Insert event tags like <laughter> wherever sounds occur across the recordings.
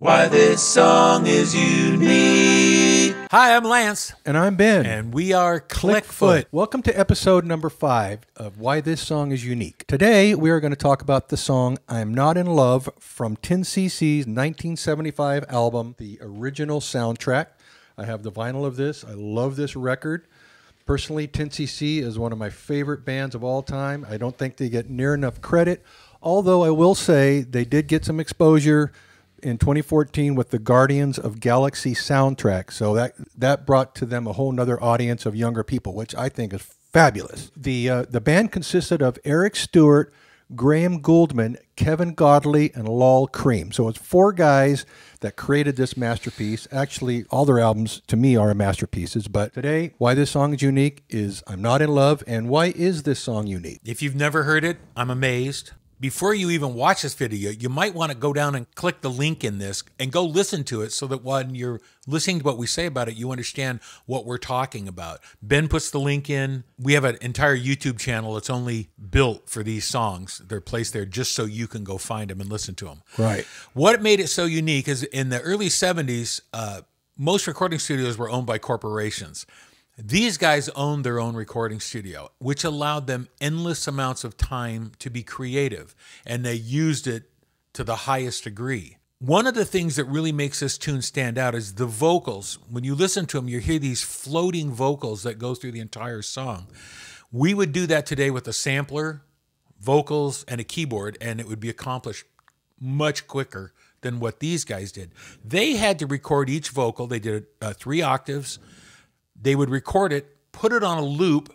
Why this song is unique. Hi, I'm Lance, And I'm Ben. and we are Klickfoot. Welcome to episode number five of Why This Song is Unique. Today, we are going to talk about the song I'm Not in Love from 10cc's 1975 album, the original soundtrack. I have the vinyl of this. I love this record. Personally, 10cc is one of my favorite bands of all time. I don't think they get near enough credit, although I will say they did get some exposure in 2014 with the Guardians of Galaxy soundtrack. So that that brought to them a whole nother audience of younger people, which I think is fabulous. The uh, the band consisted of Eric Stewart, Graham Gouldman, Kevin Godley, and Lol Creme. So it's four guys that created this masterpiece. Actually, all their albums to me are masterpieces. But today, why this song is unique is I'm Not in Love. And why is this song unique? If you've never heard it, I'm amazed. Before you even watch this video, you might want to go down and click the link in this and go listen to it so that when you're listening to what we say about it, you understand what we're talking about. Ben puts the link in. We have an entire YouTube channel that's only built for these songs. They're placed there just so you can go find them and listen to them. Right. What made it so unique is in the early 70s, uh, most recording studios were owned by corporations. These guys owned their own recording studio, which allowed them endless amounts of time to be creative, and they used it to the highest degree. One of the things that really makes this tune stand out is the vocals. When you listen to them, you hear these floating vocals that go through the entire song. We would do that today with a sampler, vocals, and a keyboard, and it would be accomplished much quicker than what these guys did. They had to record each vocal. They did uh, three octaves. They would record it, put it on a loop,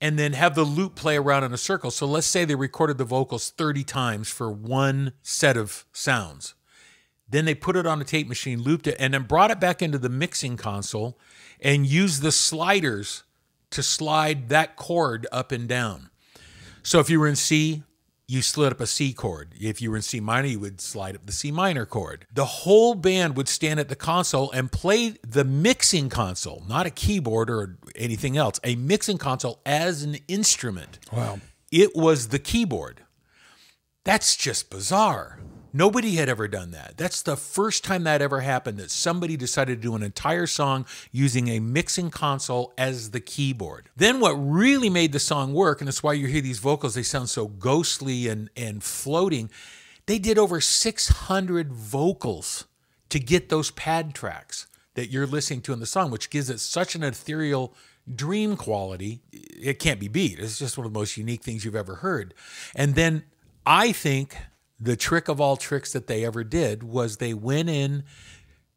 and then have the loop play around in a circle. So let's say they recorded the vocals 30 times for one set of sounds. Then they put it on a tape machine, looped it, and then brought it back into the mixing console and used the sliders to slide that chord up and down. So if you were in C, you slid up a C chord. If you were in C minor, you would slide up the C minor chord. The whole band would stand at the console and play the mixing console, not a keyboard or anything else, a mixing console as an instrument. Wow. It was the keyboard. That's just bizarre. Nobody had ever done that. That's the first time that ever happened that somebody decided to do an entire song using a mixing console as the keyboard. Then what really made the song work, and that's why you hear these vocals, they sound so ghostly and, and floating. They did over 600 vocals to get those pad tracks that you're listening to in the song, which gives it such an ethereal dream quality. It can't be beat. It's just one of the most unique things you've ever heard. And then I think the trick of all tricks that they ever did was they went in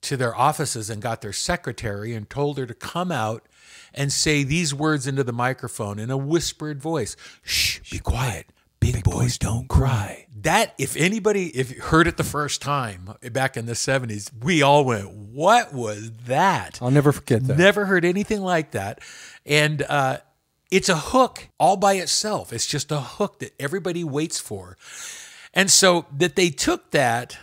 to their offices and got their secretary and told her to come out and say these words into the microphone in a whispered voice. Shh, be quiet. Big, boys, don't cry. That, if anybody if you heard it the first time back in the 70s, we all went, What was that? I'll never forget that. Never heard anything like that. And uh, it's a hook all by itself. It's just a hook that everybody waits for. And so that they took that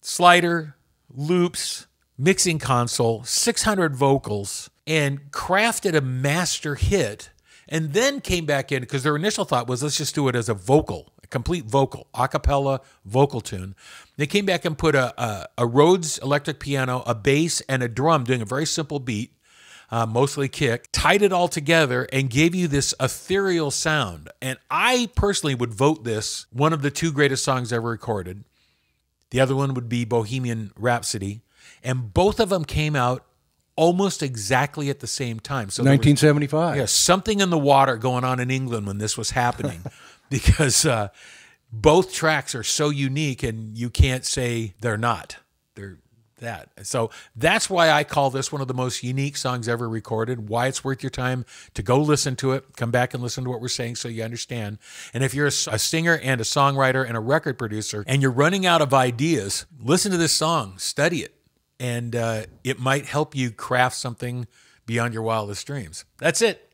slider, loops, mixing console, 600 vocals, and crafted a master hit, and then came back in because their initial thought was let's just do it as a vocal, a complete vocal, a cappella vocal tune. They came back and put a, a, a Rhodes electric piano, a bass, and a drum doing a very simple beat. Uh, mostly kick, tied it all together and gave you this ethereal sound. And I personally would vote this one of the two greatest songs ever recorded. The other one would be Bohemian Rhapsody. And both of them came out almost exactly at the same time. So there was- 1975. yeah, something in the water going on in England when this was happening, <laughs> because uh, both tracks are so unique, and you can't say they're not. They're that. So that's why I call this one of the most unique songs ever recorded. Why it's worth your time to go listen to it, come back and listen to what we're saying so you understand. And if you're a, a singer and a songwriter and a record producer, and you're running out of ideas, listen to this song, study it, and uh, it might help you craft something beyond your wildest dreams. That's it.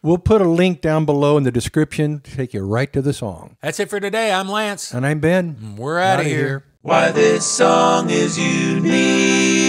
We'll put a link down below in the description to take you right to the song. That's it for today. I'm Lance. And I'm Ben. We're out of Outta here. Why this song is unique.